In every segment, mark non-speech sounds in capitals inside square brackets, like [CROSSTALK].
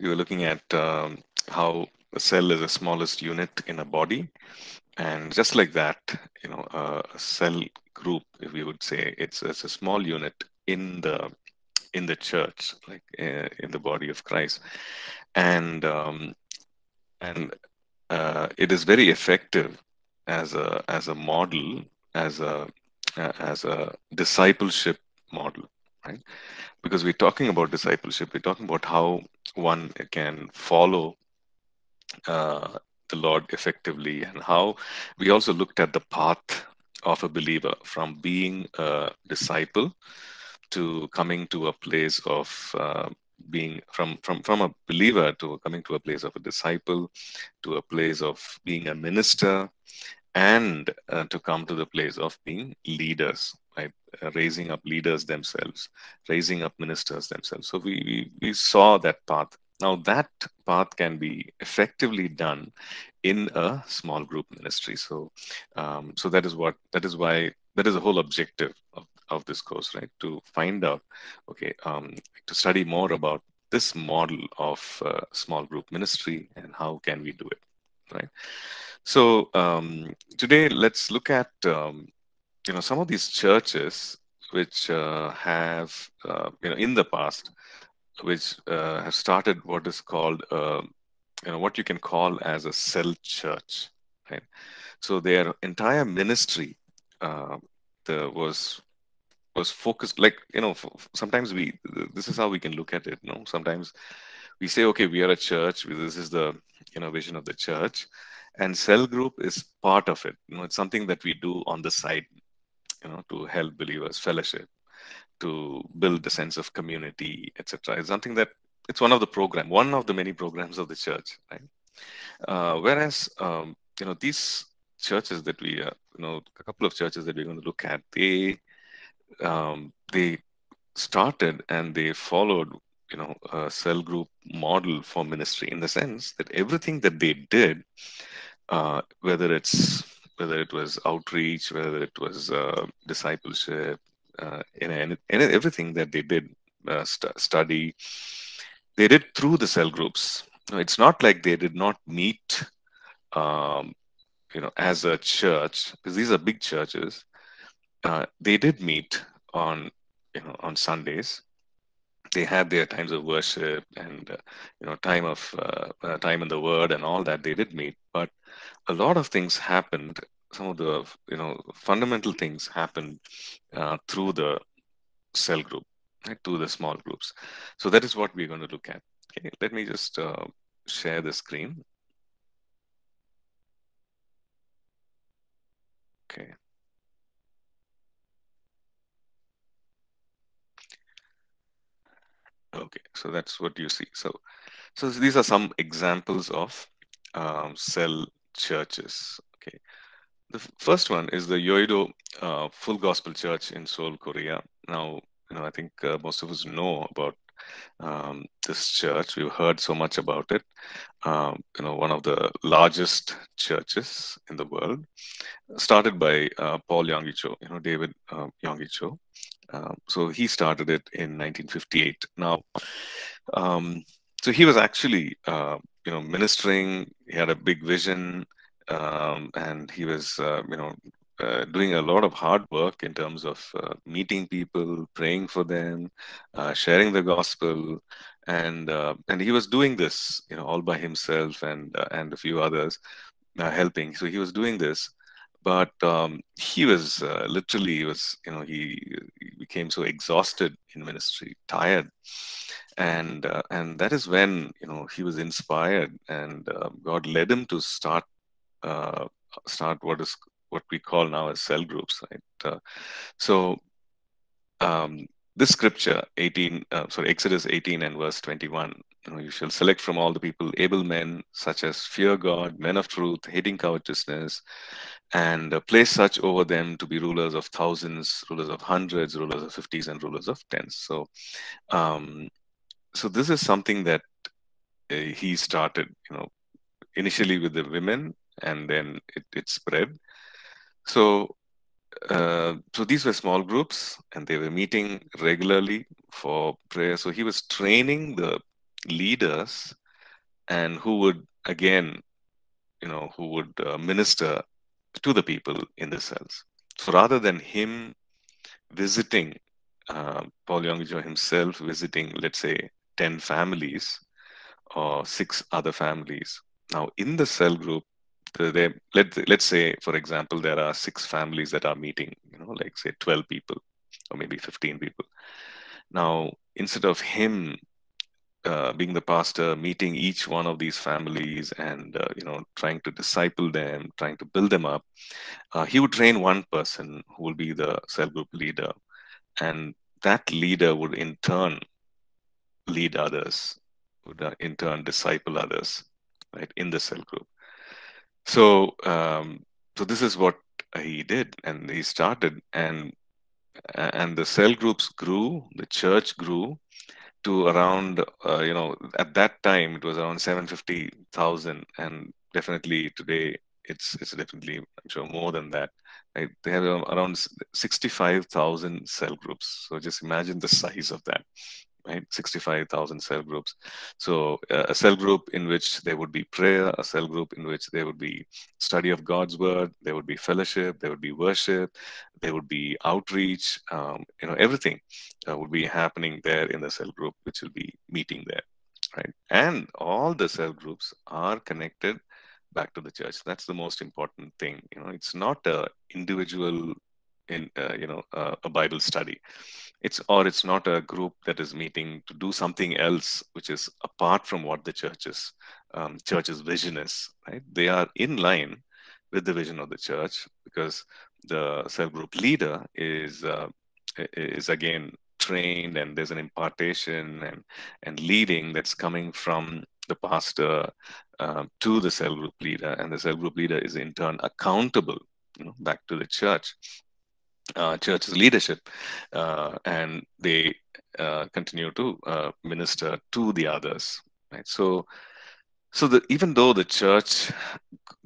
we were looking at um, how a cell is the smallest unit in a body. And just like that, you know, a cell group, if we would say, it's, it's a small unit in the in the church, like uh, in the body of Christ, and um, and uh, it is very effective as a as a model, as a uh, as a discipleship model, right? Because we're talking about discipleship, we're talking about how one can follow uh, the Lord effectively, and how we also looked at the path of a believer from being a disciple to coming to a place of uh, being from from from a believer to coming to a place of a disciple to a place of being a minister and uh, to come to the place of being leaders right? Uh, raising up leaders themselves raising up ministers themselves. So we, we we saw that path. Now that path can be effectively done in a small group ministry. So um, so that is what that is why that is the whole objective of, of this course right? To find out okay um, to study more about this model of uh, small group ministry and how can we do it right? So um, today let's look at um, you know some of these churches which uh, have uh, you know in the past which uh, have started what is called uh, you know what you can call as a cell church right? So their entire ministry uh, the, was was focused like you know sometimes we this is how we can look at it you know sometimes we say okay we are a church this is the you know vision of the church and cell group is part of it. You know it's something that we do on the side you know to help believers fellowship to build a sense of community etc it's something that it's one of the program one of the many programs of the church right? Uh, whereas um, you know these churches that we uh, you know a couple of churches that we're going to look at they um, they started and they followed you know a cell group model for ministry in the sense that everything that they did uh, whether it's whether it was outreach, whether it was uh, discipleship, uh, and, and, everything that they did uh, st- study, they did through the cell groups. It's not like they did not meet, um, you know, as a church because these are big churches. Uh, they did meet on, you know, on Sundays, they had their times of worship and uh, you know time of uh, uh, time in the word and all that they did meet. But a lot of things happened some of the you know fundamental things happened uh, through the cell group right through the small groups. So that is what we're going to look at. Okay let me just uh, share the screen. Okay Okay, so that's what you see. So, so these are some examples of um, cell churches. Okay, the first one is the Yoido uh, Full Gospel Church in Seoul, Korea. Now, you know, I think uh, most of us know about um, this church. We've heard so much about it. Um, you know, one of the largest churches in the world, started by uh, Paul Yonggi Cho. You know, David uh, Cho. Um, so he started it in 1958. Now, um, so he was actually, uh, you know, ministering. He had a big vision, um, and he was, uh, you know, uh, doing a lot of hard work in terms of uh, meeting people, praying for them, uh, sharing the gospel, and uh, and he was doing this, you know, all by himself and and a few others helping. So he was doing this but um, he was uh, literally he was you know he, he, became so exhausted in ministry tired. And uh, and that is when you know he was inspired and uh, god led him to start uh, start what is what we call now as cell groups right? Uh, so um, this scripture 18 uh, sorry exodus 18 and verse 21 you know you shall select from all the people able men such as fear god men of truth hating covetousness and uh, place such over them to be rulers of thousands, rulers of hundreds, rulers of fifties, and rulers of tens. So, um, so this is something that uh, he started, you know, initially with the women, and then it, it spread. So, uh, so these were small groups, and they were meeting regularly for prayer. So he was training the leaders and who would again you know who would uh, minister to the people in the cells. So rather than him visiting uh, paul yonggi himself visiting let's say 10 families or six other families now in the cell group they, let, let's say for example there are six families that are meeting you know like say 12 people or maybe 15 people. Now instead of him uh, being the pastor, meeting each one of these families and uh, you know trying to disciple them, trying to build them up, uh, he would train one person who will be the cell group leader, and that leader would in turn lead others, would uh, in turn disciple others, right in the cell group. So um, so this is what he did, and he started, and and the cell groups grew, the church grew, to around uh, you know at that time it was around 750,000 and definitely today it's it's definitely I'm sure more than that right? they have around 65,000 cell groups so just imagine the [LAUGHS] size of that right? 65,000 cell groups. So uh, a cell group in which there would be prayer a cell group in which there would be study of God's word there would be fellowship there would be worship there would be outreach um, you know everything uh, would be happening there in the cell group which will be meeting there right? And all the cell groups are connected back to the church. That's the most important thing you know? It's not a individual in uh, you know uh, a bible study. It's or it's not a group that is meeting to do something else which is apart from what the church's um, church's vision is right? They are in line with the vision of the church because the cell group leader is uh, is again trained and there's an impartation and and leading that's coming from the pastor uh, to the cell group leader. And the cell group leader is in turn accountable you know, back to the church uh, church's leadership, uh, and they uh, continue to uh, minister to the others. Right. So, so that even though the church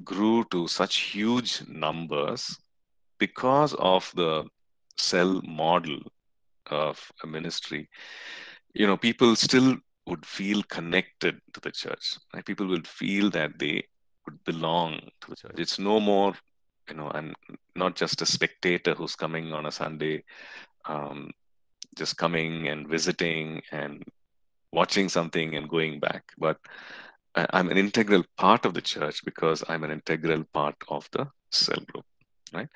grew to such huge numbers because of the cell model of a ministry, you know, people still would feel connected to the church. Right? People would feel that they would belong to the church. It's no more you know, I'm not just a spectator who's coming on a Sunday, um, just coming and visiting and watching something and going back, but I'm an integral part of the church because I'm an integral part of the cell group, right?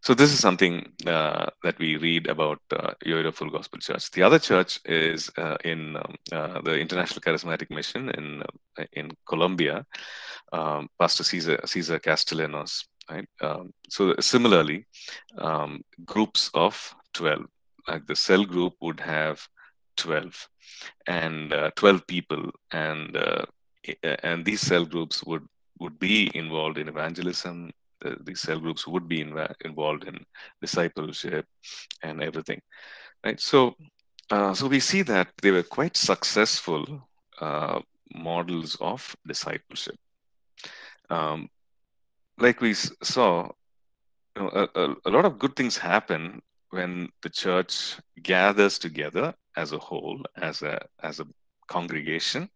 So this is something uh, that we read about uh, Yoido Full Gospel Church. The other church is uh, in um, uh, the International Charismatic Mission in uh, in Colombia. Um, Pastor Cesar, Cesar Castellanos right? Um, so similarly, um, groups of 12, like the cell group would have 12 and uh, 12 people and uh, and these cell groups would would be involved in evangelism. The, these cell groups would be in, involved in discipleship and everything right? So uh, so we see that they were quite successful uh, models of discipleship. Um, like we saw, you know, a, a, lot of good things happen when the church gathers together as a whole, as a as a congregation.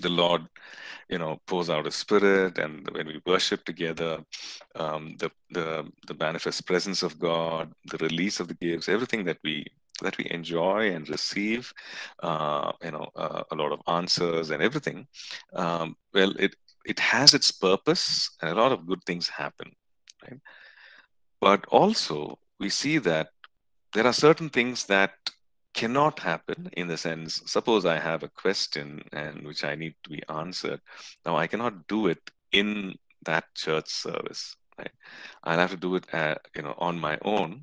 The Lord, you know, pours out a Spirit, and when we worship together, um, the the the manifest presence of God, the release of the gifts, everything that we that we enjoy and receive, uh, you know, uh, a lot of answers and everything. Um, well, it it has its purpose and a lot of good things happen right? But also we see that there are certain things that cannot happen in the sense suppose i have a question and which i need to be answered. Now i cannot do it in that church service right? I'll have to do it uh, you know on my own.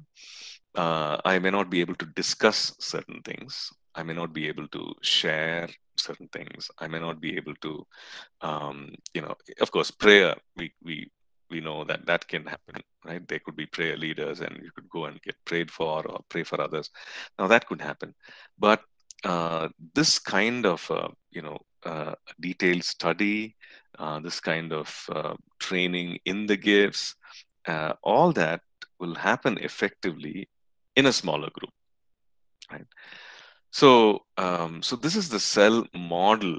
Uh, i may not be able to discuss certain things i may not be able to share certain things. I may not be able to, um, you know, of course, prayer, we, we, we know that that can happen, right? There could be prayer leaders and you could go and get prayed for or pray for others. Now that could happen. But uh, this kind of, uh, you know, uh, detailed study, uh, this kind of uh, training in the gifts, uh, all that will happen effectively in a smaller group, right? So, um, so this is the cell model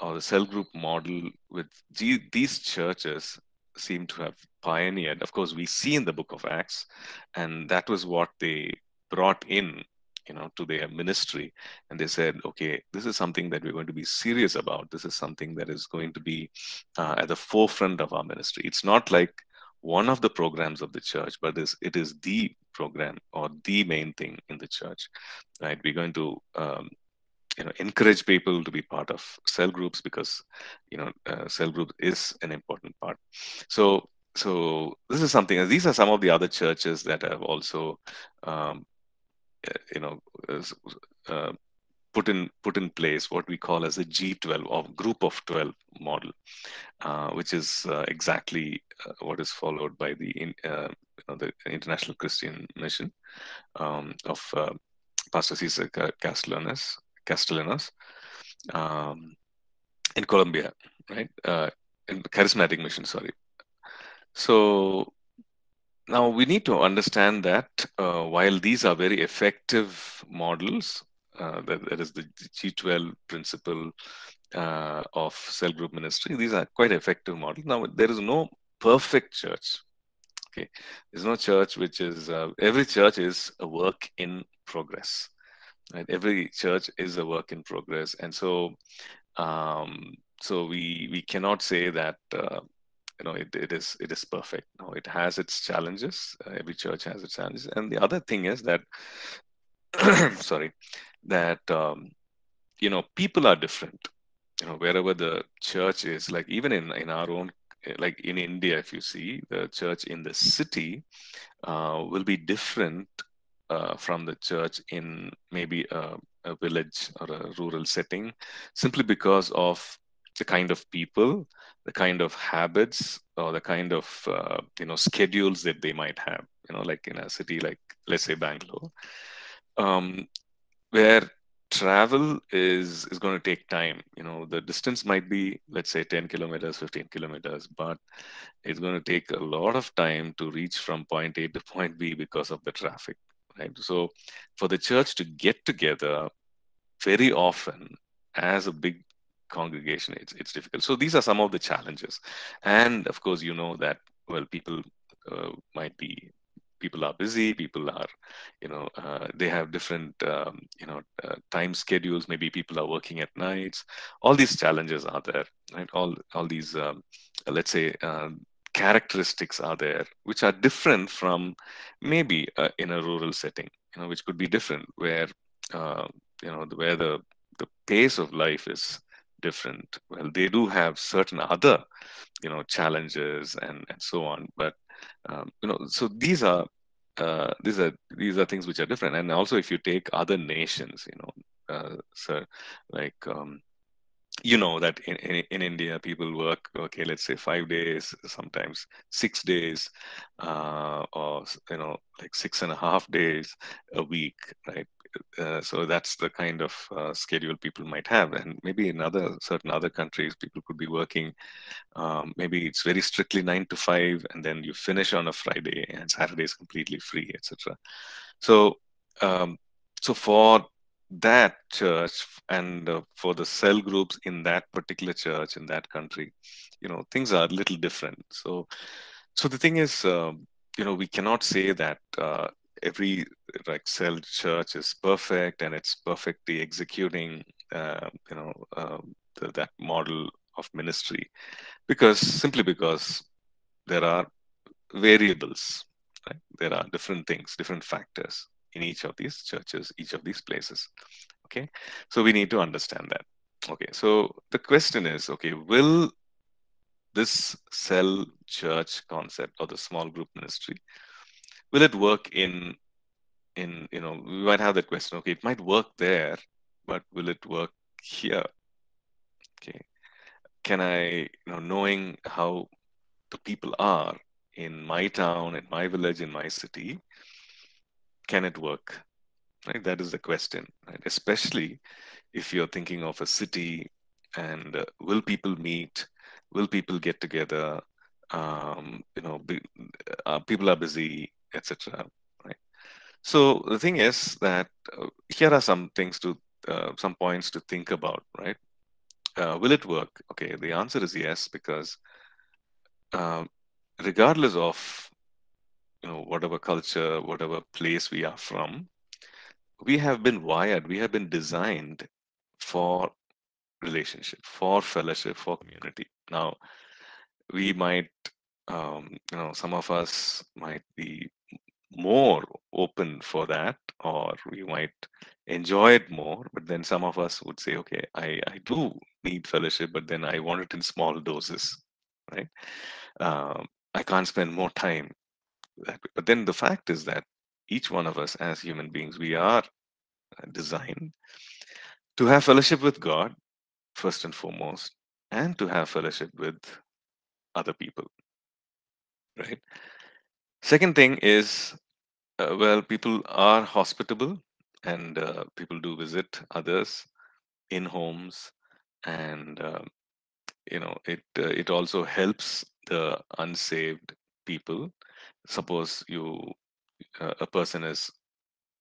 or the cell group model with these churches seem to have pioneered. Of course, we see in the book of Acts, and that was what they brought in you know to their ministry. And they said okay this is something that we're going to be serious about. This is something that is going to be uh, at the forefront of our ministry. It's not like one of the programs of the church but is it is the program or the main thing in the church right? We're going to um, you know encourage people to be part of cell groups because you know uh, cell group is an important part. So so this is something these are some of the other churches that have also um, uh, you know uh, put in put in place what we call as a G12 or group of 12 model, uh, which is uh, exactly uh, what is followed by the in, uh, know, the International Christian Mission um, of Pastor Cesar Castellanos, Castellanos um, in Colombia, right? in Charismatic Mission, sorry. So now we need to understand that uh, while these are very effective models, uh, that, that is the G12 principle uh, of cell group ministry, these are quite effective models. Now there is no perfect church. Okay, there's no church which is uh, every church is a work in progress. Right, every church is a work in progress, and so um, so we we cannot say that uh, you know it, it is it is perfect no it has its challenges uh, every church has its challenges and the other thing is that [COUGHS] sorry that um, you know people are different you know wherever the church is like even in in our own like in india if you see the church in the city uh, will be different uh, from the church in maybe a, a village or a rural setting simply because of the kind of people, the kind of habits, or the kind of uh, you know schedules that they might have. You know, like in a city like let's say Bangalore, um, where travel is is going to take time. You know, the distance might be let's say 10 kilometers, 15 kilometers, but it's going to take a lot of time to reach from point A to [LAUGHS] point B because of the traffic. Right. So, for the church to get together very often as a big congregation it's it's difficult so these are some of the challenges and of course you know that well people uh, might be people are busy people are you know uh, they have different um, you know uh, time schedules maybe people are working at nights all these challenges are there right all all these um, let's say um, characteristics are there which are different from maybe uh, in a rural setting you know which could be different where uh, you know where the the pace of life is different. Well, they do have certain other, you know, challenges and and so on. But um, you know, so these are uh, these are these are things which are different. And also, if you take other nations, you know, uh, so like um, you know that in, in, in, India people work okay let's say five days sometimes six days uh, or you know like six and a half days a week right uh, so that's the kind of uh, schedule people might have. And maybe in other certain other countries people could be working um, maybe it's very strictly nine to five and then you finish on a friday and saturday is completely free etc so um, so for that church and uh, for the cell groups in that particular church in that country you know things are a little different. So so the thing is uh, you know we cannot say that uh, every like cell church is perfect and it's perfectly executing uh, you know um, the, that model of ministry. Because simply because there are variables right? there are different things different factors in each of these churches each of these places. Okay? So we need to understand that. Okay so the question is okay will this cell church concept or the small group ministry will it work in in you know we might have that question. Okay it might work there but will it work here? Okay. Can i you know knowing how the people are in my town in my village in my city can it work? Right that is the question. Right especially if you're thinking of a city and uh, will people meet? Will people get together? Um, you know be, uh, people are busy etc right So the thing is that uh, here are some things to, uh, some points to think about, right? Uh, will it work? Okay, the answer is yes, because uh, regardless of you know whatever culture, whatever place we are from, we have been wired, we have been designed for relationship, for fellowship, for community. Now, we might, um, you know, some of us might be more open for that, or we might enjoy it more. But then some of us would say, okay, I, I do need fellowship, but then I want it in small doses, right? Um, I can't spend more time. But then the fact is that each one of us as human beings, we are designed to have fellowship with God, first and foremost, and to have fellowship with other people, right? Second thing is, uh, well, people are hospitable and uh, people do visit others in homes and uh, you know it uh, it also helps the unsaved people. Suppose you uh, a person is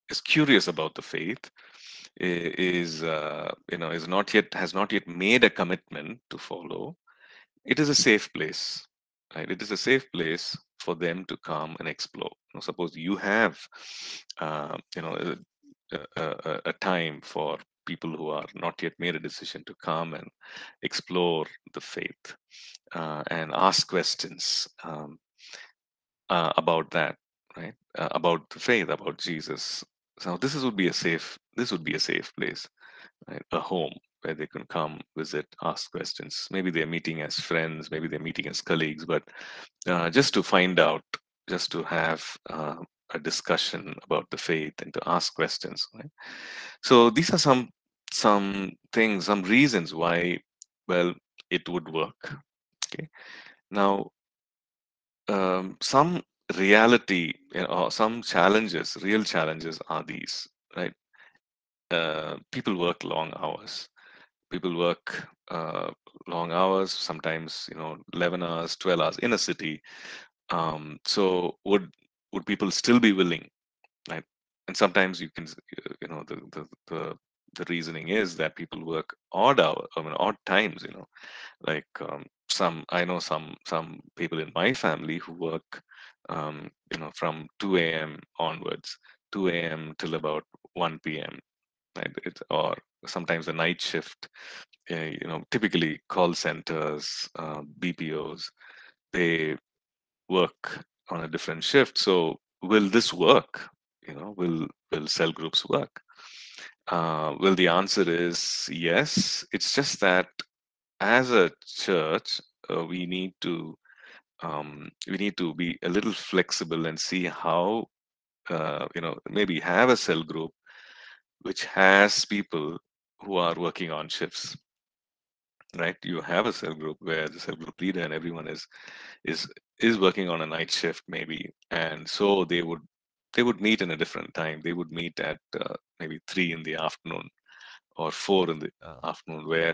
is curious about the faith is uh, you know is not yet has not yet made a commitment to follow it is a safe place right? It is a safe place for them to come and explore. You know, suppose you have uh, you know a, a, a time for people who are not yet made a decision to come and explore the faith uh, and ask questions um, uh, about that right? Uh, about the faith about jesus. So this is, would be a safe this would be a safe place right? a home where they can come visit ask questions. Maybe they're meeting as friends maybe they're meeting as colleagues but uh, just to find out just to have uh, a discussion about the faith and to ask questions right? So these are some some things some reasons why well it would work okay? Now um, some reality or some challenges real challenges are these right? Uh, people work long hours people work uh, long hours sometimes you know 11 hours 12 hours in a city um, so would would people still be willing right? And sometimes you can uh, you know the the the, the reasoning is that people work odd hour i mean odd times you know? Like um, some i know some some people in my family who work um, you know from 2 a.m onwards 2 a.m till about 1 p.m right or sometimes the night shift uh, you know typically call centers uh, bpos they work on a different shift. So will this work? You know will will cell groups work? Uh, well the answer is yes. It's just that as a church uh, we need to um, we need to be a little flexible and see how uh, you know maybe have a cell group which has people who are working on shifts right? You have a cell group where the cell group leader and everyone is is is working on a night shift maybe and so they would they would meet in a different time. They would meet at uh, maybe 3 in the afternoon or 4 in the Uh, afternoon where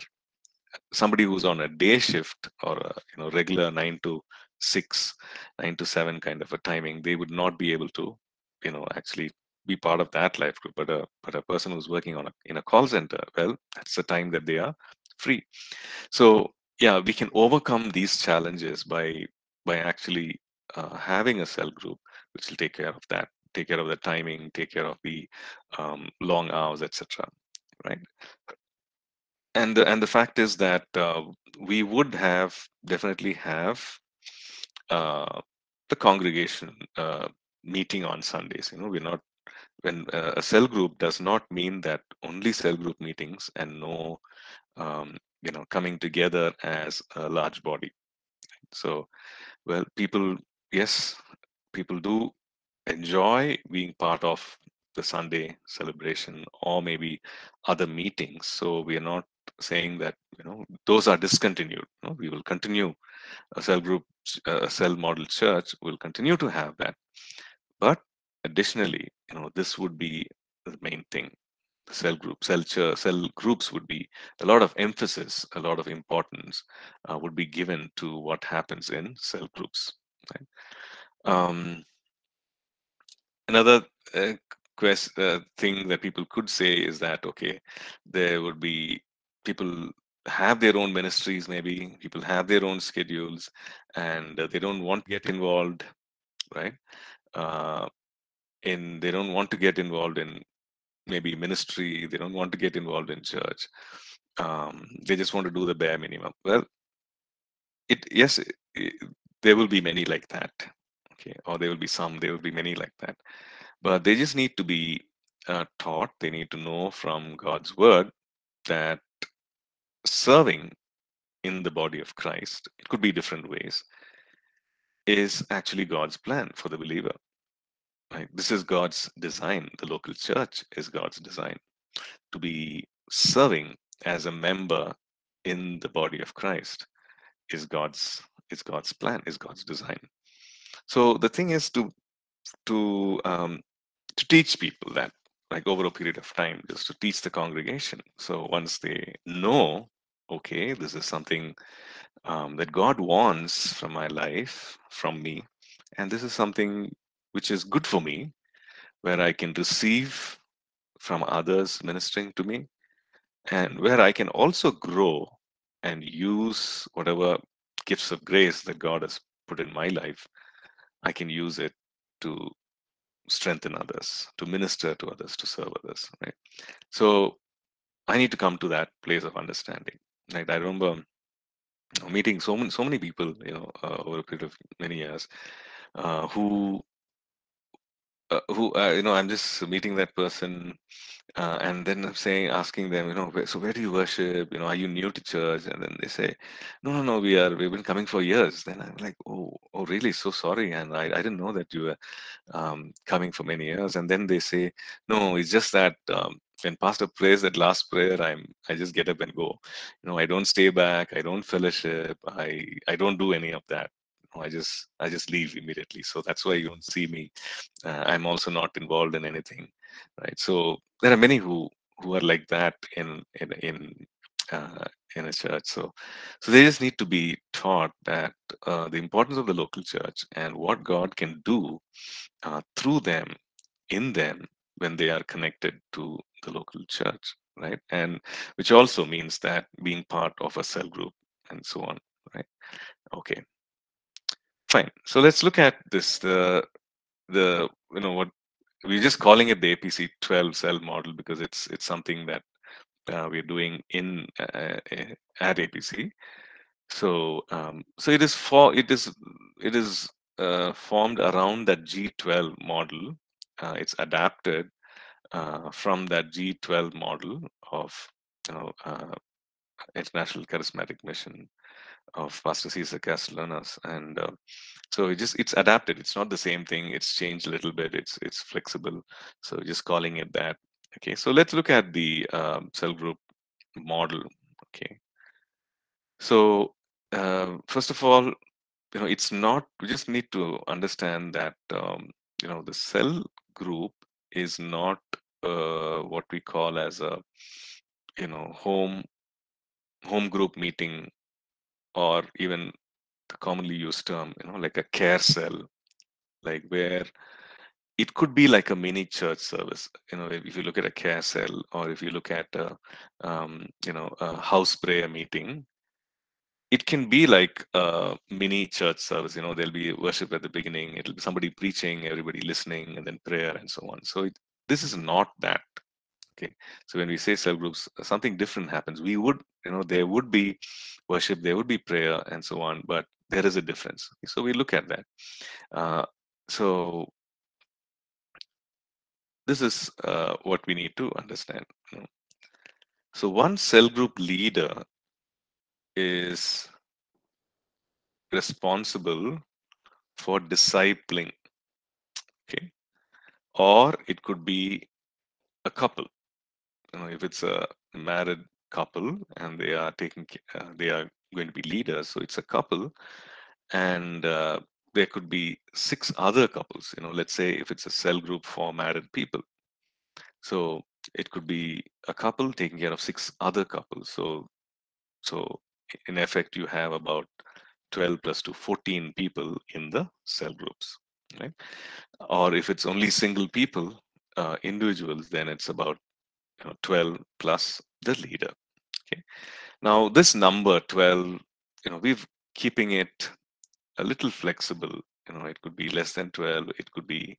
somebody who's on a day shift or a you know regular 9 to 6 9 to 7 kind of a timing they would not be able to you know actually be part of that life group but a but a person who's working on a in a call center well that's the time that they are free. So yeah we can overcome these challenges by by actually uh, having a cell group which will take care of that take care of the timing take care of the um, long hours etc right? And the, and the fact is that uh, we would have definitely have uh, the congregation uh, meeting on sundays you know we're not when uh, a cell group does not mean that only cell group meetings and no um, you know coming together as a large body. So well people yes people do enjoy being part of the sunday celebration or maybe other meetings. So we are not saying that you know those are discontinued. Know, we will continue a cell group a cell model church will continue to have that. But additionally you know this would be the main thing the cell group cell cell groups would be a lot of emphasis a lot of importance uh, would be given to what happens in cell groups right? um, another uh, quest uh, thing that people could say is that okay, there would be people have their own ministries maybe people have their own schedules and uh, they don't want to get involved right uh, in they don't want to get involved in maybe ministry they don't want to get involved in church. Um, they just want to do the bare minimum. Well it yes it, there will be many like that okay or there will be some there will be many like that. But they just need to be uh, taught they need to know from god's word that serving in the body of christ it could be different ways is actually god's plan for the believer right. This is god's design. The local church is god's design to be serving as a member in the body of christ is god's is god's plan is god's design. So the thing is to to um, to teach people that like over a period of time just to teach the congregation. So once they know okay this is something um, that god wants from my life from me and this is something which is good for me where i can receive from others ministering to me and where i can also grow and use whatever gifts of grace that god has put in my life i can use it to strengthen others, to minister to others, to serve others, right? So I need to come to that place of understanding. Right? I remember meeting so many so many people, you know, uh, over a period of many years, uh, who uh, who uh, you know i'm just meeting that person uh, and then i'm saying asking them you know so where do you worship? You know are you new to church? And then they say no no no we are we've been coming for years. Then i'm like oh oh really? So sorry and i, I didn't know that you were um, coming for many years. And then they say no it's just that um, when pastor prays that last prayer i'm i just get up and go. You know i don't stay back i don't fellowship i i don't do any of that I just I just leave immediately. So that's why you don't see me. Uh, I'm also not involved in anything, right? So there are many who who are like that in in in uh, in a church. So so they just need to be taught that uh, the importance of the local church and what God can do uh, through them, in them, when they are connected to the local church, right? And which also means that being part of a cell group and so on, right? Okay. Fine. So let's look at this. The the you know what we're just calling it the APC 12 cell model because it's it's something that uh, we're doing in uh, uh at APC. So um, so it is for it is it is uh, formed around that G12 model. Uh, it's adapted uh, from that G12 model of you know International Charismatic Mission of Pastor Cesar Castellanos, and uh, so it just it's adapted. It's not the same thing. It's changed a little bit. It's it's flexible. So just calling it that. Okay, so let's look at the um, cell group model. Okay, so uh, first of all, you know, it's not. We just need to understand that um, you know the cell group is not uh, what we call as a you know home home group meeting or even the commonly used term, you know, like a care cell, like where it could be like a mini church service. You know, if you look at a care cell or if you look at a, um, you know, a house prayer meeting, it can be like a mini church service. You know, there'll be worship at the beginning. It'll be somebody preaching, everybody listening, and then prayer and so on. So it, this is not that okay so when we say cell groups something different happens we would you know there would be worship there would be prayer and so on but there is a difference. So we look at that. Uh, so this is uh, what we need to understand. So one cell group leader is responsible for discipling okay or it could be a couple. You know, if it's a married couple and they are taking, uh, they are going to be leaders, so it's a couple, and uh, there could be six other couples. You know, let's say if it's a cell group for married people, so it could be a couple taking care of six other couples. So, so in effect, you have about 12 plus to 14 people in the cell groups. right? Or if it's only single people, uh, individuals, then it's about you know, 12 plus the leader. Okay. Now this number 12, you know, we've keeping it a little flexible. You know, it could be less than 12, it could be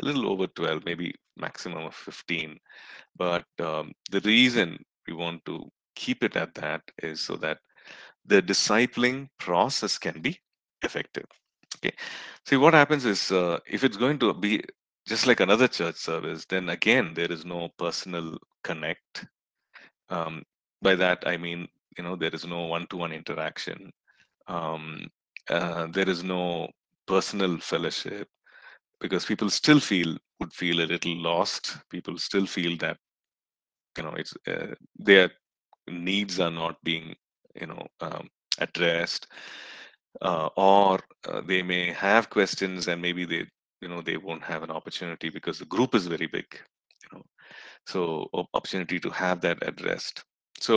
a little over 12, maybe maximum of 15. But um, the reason we want to keep it at that is so that the discipling process can be effective. Okay. See, what happens is uh, if it's going to be just like another church service, then again, there is no personal connect. Um, by that, I mean, you know, there is no one to one interaction. Um, uh, there is no personal fellowship because people still feel would feel a little lost. People still feel that you know it's uh, their needs are not being you know um, addressed uh, or uh, they may have questions and maybe they you know they won't have an opportunity because the group is very big you know. So opportunity to have that addressed so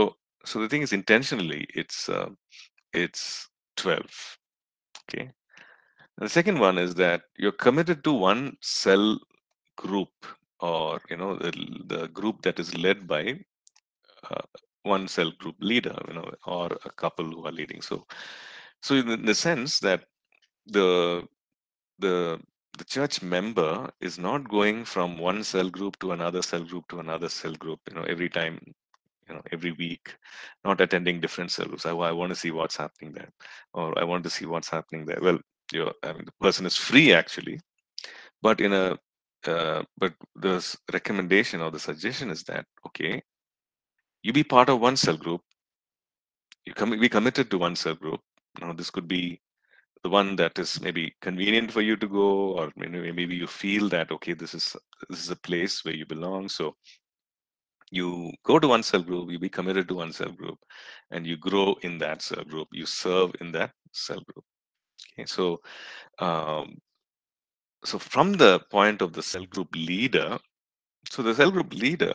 so the thing is intentionally it's uh, it's 12 okay? The second one is that you're committed to one cell group or you know the, the group that is led by uh, one cell group leader you know or a couple who are leading. So so in the sense that the the the church member is not going from one cell group to another cell group to another cell group you know every time you know every week not attending different groups i, I want to see what's happening there or i want to see what's happening there well you I mean, the person is free actually, but in a uh, but the recommendation or the suggestion is that okay, you be part of one cell group. You come be committed to one cell group. now this could be the one that is maybe convenient for you to go, or maybe maybe you feel that okay, this is this is a place where you belong. So you go to one cell group, you be committed to one cell group, and you grow in that cell group. You serve in that cell group. Okay, so um, so from the point of the cell group leader, so the cell group leader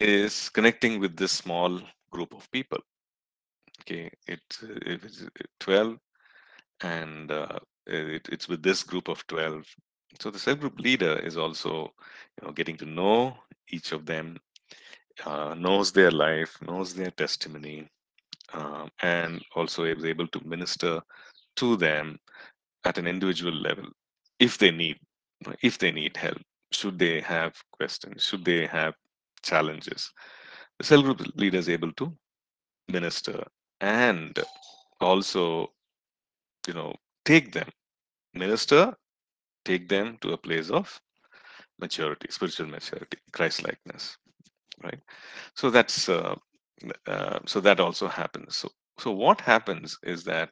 is connecting with this small group of people. Okay, it, it's 12 and uh, it, it's with this group of 12. So the cell group leader is also you know, getting to know each of them, uh, knows their life, knows their testimony, um, and also is able to minister to them at an individual level if they need if they need help should they have questions should they have challenges. The cell group leader is able to minister and also you know take them minister take them to a place of maturity spiritual maturity christ likeness right so that's uh, uh, so that also happens so so what happens is that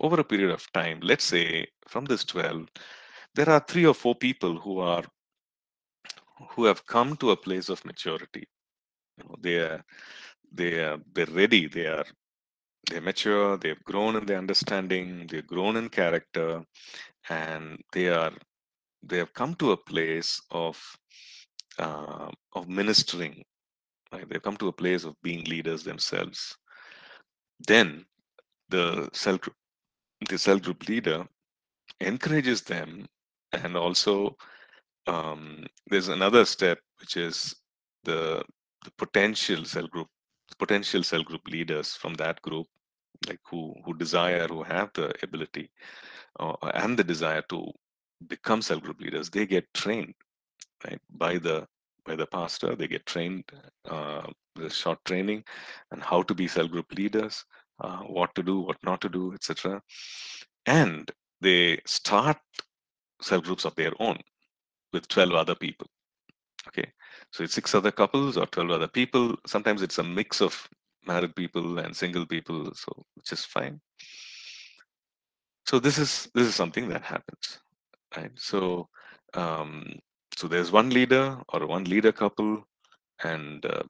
over a period of time, let's say from this 12, there are three or four people who are who have come to a place of maturity. You know, they are they are they're ready. They are they're mature. They've grown in their understanding. They've grown in character, and they are they have come to a place of uh, of ministering. Right? They've come to a place of being leaders themselves. Then the cell group the cell group leader encourages them and also um, there's another step which is the, the potential cell group potential cell group leaders from that group like who who desire who have the ability uh, and the desire to become cell group leaders they get trained right by the by the pastor they get trained uh, the short training and how to be cell group leaders uh, what to do, what not to do, etc. And they start cell groups of their own with 12 other people. Okay, so it's six other couples or 12 other people. Sometimes it's a mix of married people and single people, so which is fine. So this is this is something that happens, right? So um, so there's one leader or one leader couple, and uh,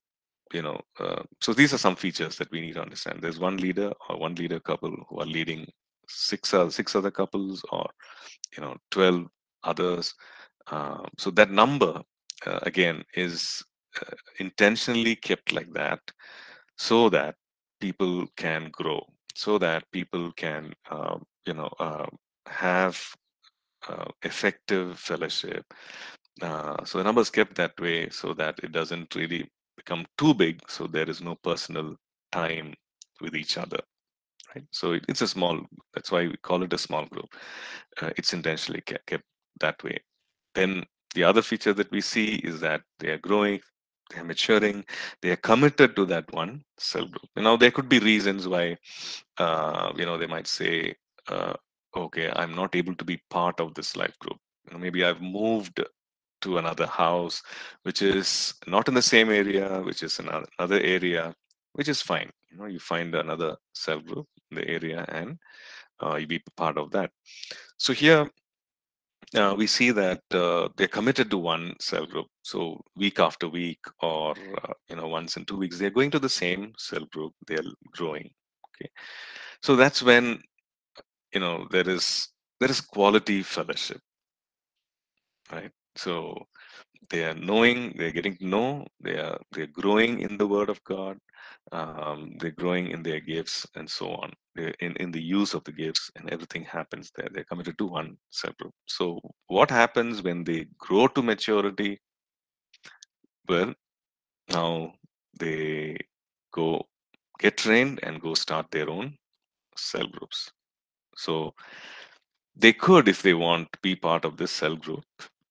you know, uh, so these are some features that we need to understand. There's one leader or one leader couple who are leading six uh, six other couples or you know 12 others. Um, so that number uh, again is uh, intentionally kept like that so that people can grow, so that people can um, you know uh, have uh, effective fellowship. Uh, so the numbers kept that way so that it doesn't really become too big. So there is no personal time with each other. Right. So it, it's a small. That's why we call it a small group. Uh, it's intentionally kept, kept that way. Then the other feature that we see is that they are growing, they are maturing, they are committed to that one cell group. You know, there could be reasons why, uh, you know, they might say, uh, okay, I'm not able to be part of this life group. You know, maybe I've moved to another house, which is not in the same area, which is in another area, which is fine. You know, you find another cell group in the area and uh, you be part of that. So here uh, we see that uh, they're committed to one cell group. So week after week, or uh, you know, once in two weeks, they're going to the same cell group. They're growing. Okay, so that's when you know there is there is quality fellowship, right? So they are knowing, they're getting to know, they are they're growing in the Word of God, um, they're growing in their gifts and so on. In, in the use of the gifts and everything happens there. They're committed to one cell group so what happens when they grow to maturity? Well now they go get trained and go start their own cell groups. So they could if they want be part of this cell group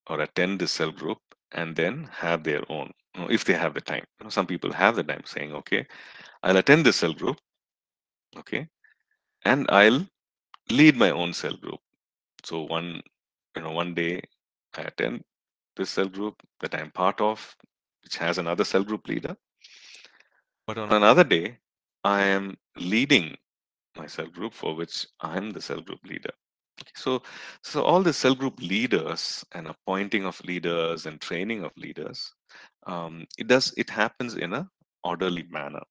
or attend this cell group and then have their own if they have the time. You know, some people have the time saying, okay, I'll attend this cell group, okay, and I'll lead my own cell group. So one, you know, one day I attend this cell group that I'm part of, which has another cell group leader. But on another day, I am leading my cell group for which I'm the cell group leader. So, so all the cell group leaders and appointing of leaders and training of leaders, um, it does it happens in a orderly manner,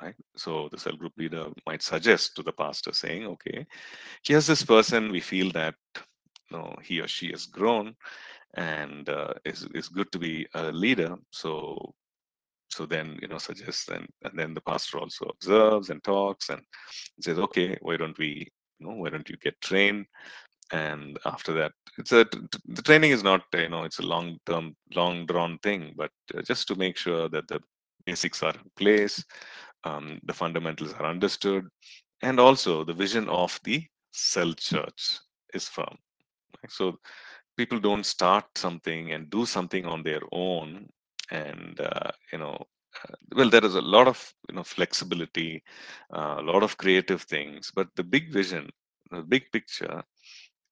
right? So the cell group leader might suggest to the pastor saying, okay, here's this person we feel that you know, he or she has grown and uh, is is good to be a leader. So so then you know suggests and and then the pastor also observes and talks and says, okay, why don't we you know why don't you get trained? And after that it's a the training is not you know it's a long term long drawn thing but uh, just to make sure that the basics are in place um, the fundamentals are understood and also the vision of the cell church is firm. So people don't start something and do something on their own and uh, you know well there is a lot of you know flexibility uh, a lot of creative things but the big vision the big picture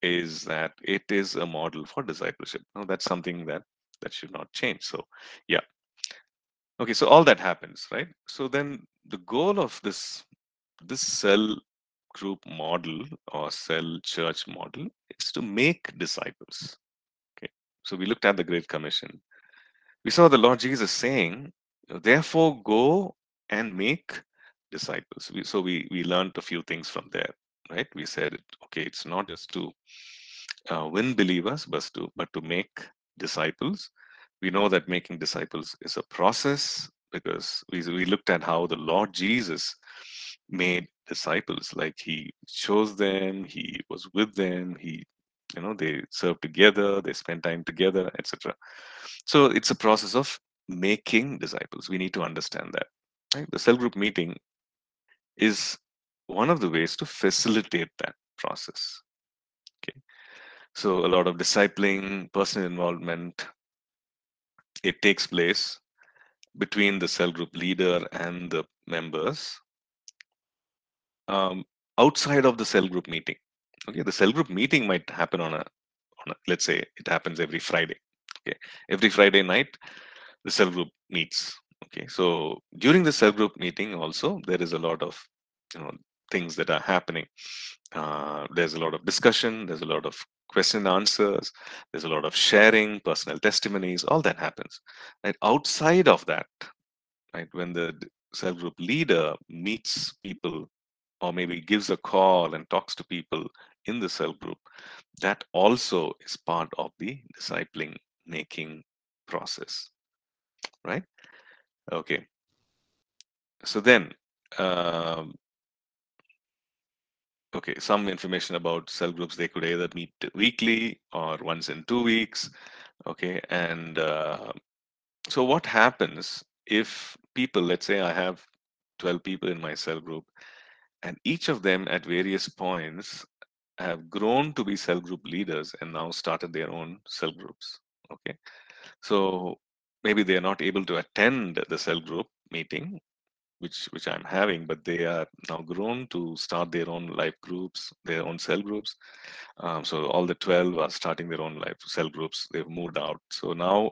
is that it is a model for discipleship. Now that's something that that should not change. So yeah. Okay so all that happens right? So then the goal of this this cell group model or cell church model is to make disciples. Okay so we looked at the great commission. We saw the lord jesus saying therefore go and make disciples. We, so we we learned a few things from there right? We said okay it's not just to uh, win believers but to but to make disciples. We know that making disciples is a process because we, we looked at how the lord jesus made disciples. Like he chose them he was with them he you know they served together they spent time together etc so it's a process of making disciples we need to understand that right? the cell group meeting is one of the ways to facilitate that process okay? So a lot of discipling personal involvement it takes place between the cell group leader and the members um, outside of the cell group meeting okay? The cell group meeting might happen on a, on a let's say it happens every friday okay? Every friday night the cell group meets okay? So during the cell group meeting also there is a lot of you know things that are happening. Uh, there's a lot of discussion there's a lot of question and answers there's a lot of sharing personal testimonies all that happens. Right outside of that right when the cell group leader meets people or maybe gives a call and talks to people in the cell group that also is part of the discipling making process right okay so then um, okay, some information about cell groups. They could either meet weekly or once in two weeks. Okay, and uh, so what happens if people, let's say I have 12 people in my cell group, and each of them at various points have grown to be cell group leaders and now started their own cell groups. Okay, so maybe they are not able to attend the cell group meeting which which I'm having, but they are now grown to start their own life groups, their own cell groups. Um, so all the 12 are starting their own life cell groups. They've moved out. So now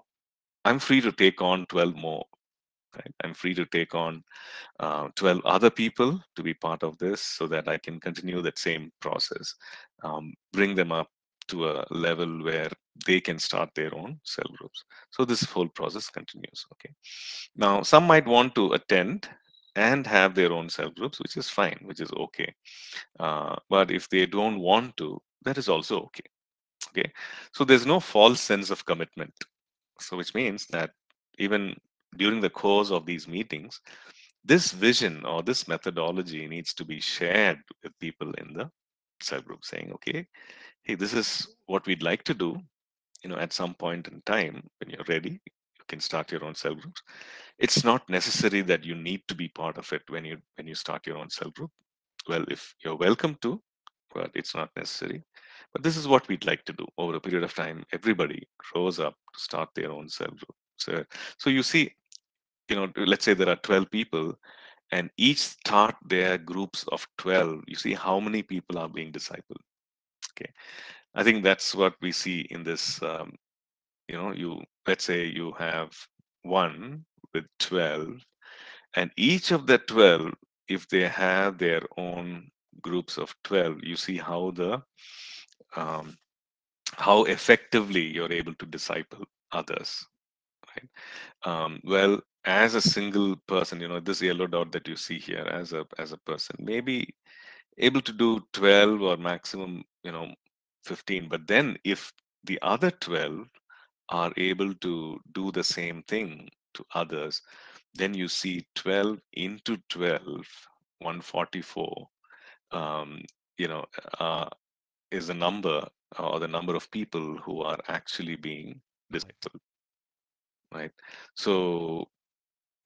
I'm free to take on 12 more. Right? I'm free to take on uh, 12 other people to be part of this so that I can continue that same process, um, bring them up to a level where they can start their own cell groups. So this whole process continues. Okay. Now, some might want to attend and have their own cell groups, which is fine, which is okay. Uh, but if they don't want to, that is also okay. Okay. So there's no false sense of commitment. So which means that even during the course of these meetings, this vision or this methodology needs to be shared with people in the cell group saying, okay, hey, this is what we'd like to do. You know, at some point in time, when you're ready, you can start your own cell groups. It's not necessary that you need to be part of it when you when you start your own cell group. Well if you're welcome to but it's not necessary. But this is what we'd like to do. Over a period of time everybody grows up to start their own cell group. So so you see you know let's say there are 12 people and each start their groups of 12 you see how many people are being discipled. Okay. I think that's what we see in this um, you know you let's say you have one with 12 and each of the 12 if they have their own groups of 12 you see how the um, how effectively you're able to disciple others right? Um, well as a single person you know this yellow dot that you see here as a as a person maybe able to do 12 or maximum you know 15 but then if the other 12 are able to do the same thing to others, then you see 12 into 12, 144, um, you know, uh, is the number or the number of people who are actually being discipled, right? So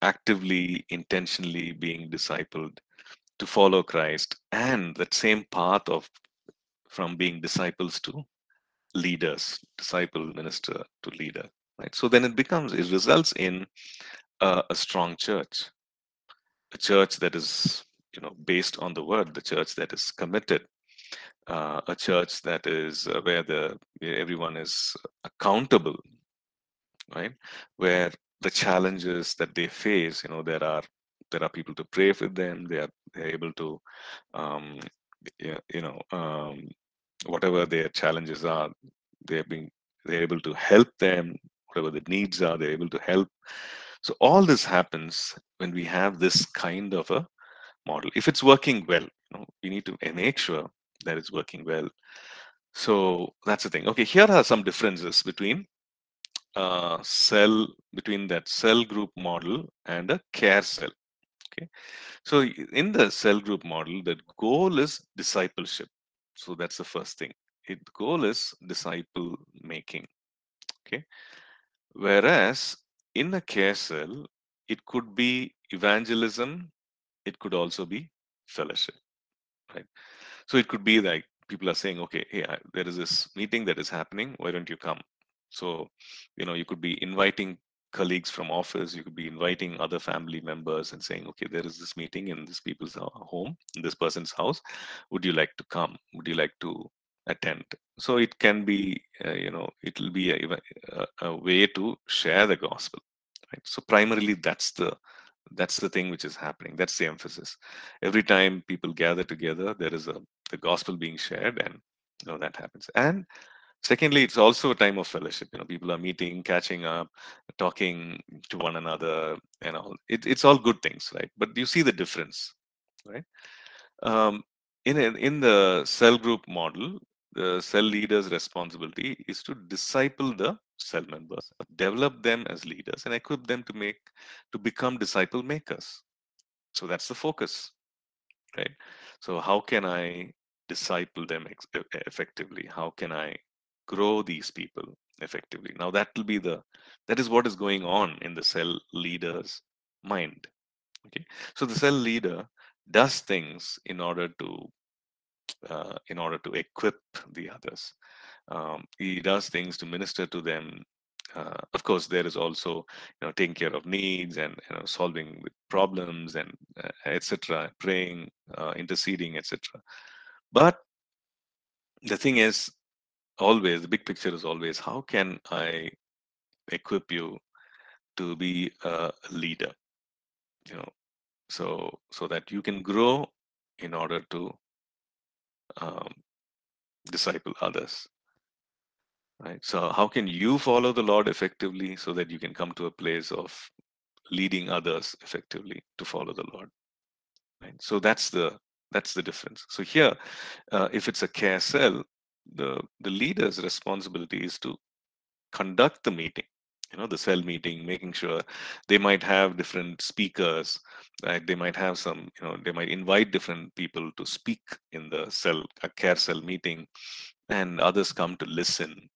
actively, intentionally being discipled to follow Christ and that same path of from being disciples to leaders, disciple, minister to leader right? So then it becomes, it results in a strong church, a church that is, you know, based on the word, the church that is committed, uh, a church that is uh, where the everyone is accountable, right? Where the challenges that they face, you know, there are there are people to pray for them. They are they're able to, um, you know, um, whatever their challenges are, they're being they're able to help them whatever the needs are, they're able to help. So all this happens when we have this kind of a model. If it's working well, you know, we need to make sure that it's working well. So that's the thing. Okay, here are some differences between uh, cell between that cell group model and a care cell. Okay, so in the cell group model, the goal is discipleship. So that's the first thing. It goal is disciple making. Okay, Whereas in a care cell, it could be evangelism, it could also be fellowship, right? So it could be like people are saying, okay, hey, there is this meeting that is happening. Why don't you come? So, you know, you could be inviting colleagues from office, you could be inviting other family members and saying, okay, there is this meeting in this people's home, in this person's house. Would you like to come? Would you like to attend? so it can be uh, you know it will be a, a, a, way to share the gospel right so primarily that's the that's the thing which is happening that's the emphasis every time people gather together there is a the gospel being shared and you know that happens and secondly it's also a time of fellowship you know people are meeting catching up talking to one another and all it, it's all good things right but you see the difference right um, in in the cell group model the cell leader's responsibility is to disciple the cell members, develop them as leaders, and equip them to make to become disciple makers. So that's the focus, right? So how can I disciple them effectively? How can I grow these people effectively? Now that will be the that is what is going on in the cell leader's mind. Okay, so the cell leader does things in order to uh, in order to equip the others. Um, he does things to minister to them. Uh, of course, there is also you know taking care of needs and you know solving with problems and uh, etc. Praying, uh, interceding, etc. But the thing is, always the big picture is always how can I equip you to be a leader? You know, so so that you can grow in order to um, disciple others right? So how can you follow the lord effectively so that you can come to a place of leading others effectively to follow the lord right? So that's the that's the difference. So here uh, if it's a care cell the the leader's responsibility is to conduct the meeting you know the cell meeting making sure they might have different speakers right? They might have some you know they might invite different people to speak in the cell a care cell meeting and others come to listen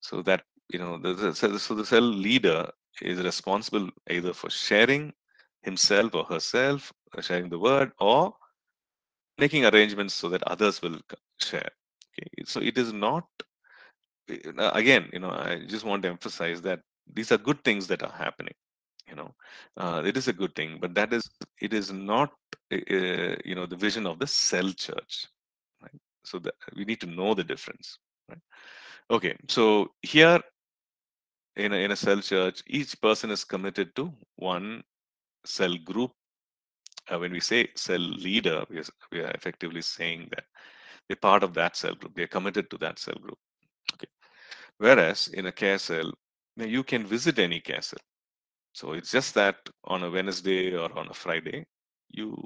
so that you know the, so the cell leader is responsible either for sharing himself or herself sharing the word or making arrangements so that others will share okay so it is not again you know i just want to emphasize that these are good things that are happening you know. Uh, it is a good thing but that is it is not uh, you know the vision of the cell church right? So we need to know the difference right? Okay so here in a, in a cell church each person is committed to one cell group. Uh, when we say cell leader we are, we are effectively saying that they're part of that cell group they're committed to that cell group okay whereas in a care cell you can visit any care cell. So it's just that on a Wednesday or on a Friday, you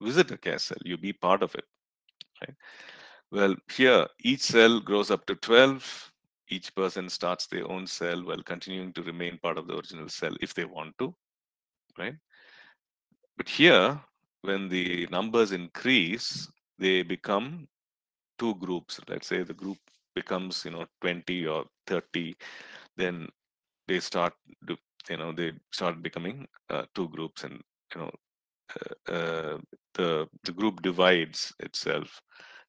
visit a care cell, you be part of it. Right? Well, here each cell grows up to 12. Each person starts their own cell while continuing to remain part of the original cell if they want to. Right? But here, when the numbers increase, they become two groups. Let's say the group becomes, you know, 20 or 30, then they start you know they start becoming uh, two groups and you know uh, uh, the the group divides itself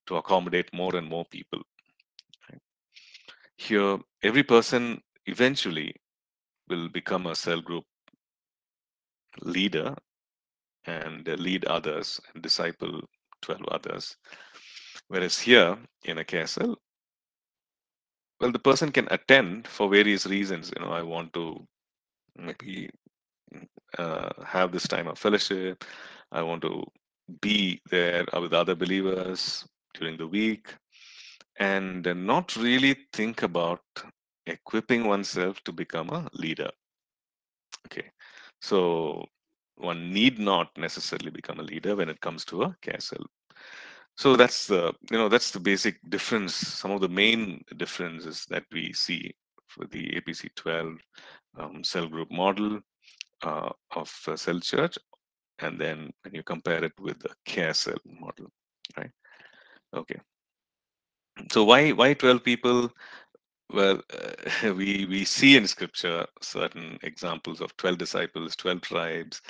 to accommodate more and more people right? here every person eventually will become a cell group leader and lead others and disciple 12 others whereas here in a care cell well the person can attend for various reasons you know i want to maybe uh, have this time of fellowship i want to be there with other believers during the week and not really think about equipping oneself to become a leader. Okay so one need not necessarily become a leader when it comes to a care cell so that's the you know that's the basic difference. Some of the main differences that we see for the APC 12 um, cell group model uh, of cell church, and then when you compare it with the care cell model, right? Okay. So why why 12 people? Well, uh, [LAUGHS] we we see in scripture certain examples of 12 disciples, 12 tribes,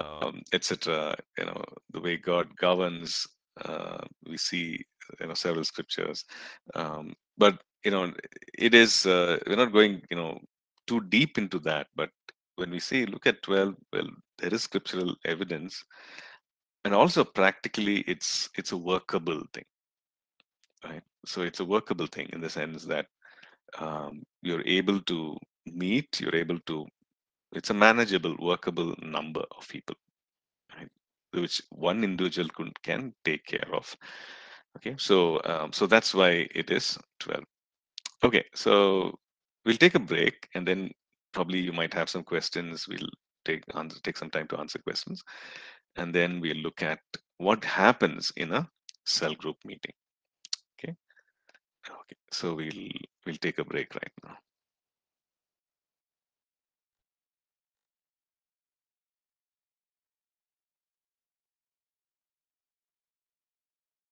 um, etc. You know the way God governs uh, we see you know several scriptures, um, but you know it is uh, we're not going you know too deep into that. But when we say look at twelve, well, there is scriptural evidence, and also practically it's it's a workable thing, right? So it's a workable thing in the sense that um, you're able to meet, you're able to it's a manageable, workable number of people which one individual can, can take care of. Okay, so um, so that's why it is 12. Okay, so we'll take a break and then probably you might have some questions. We'll take answer, take some time to answer questions, and then we'll look at what happens in a cell group meeting. Okay. Okay, so we'll we'll take a break right now.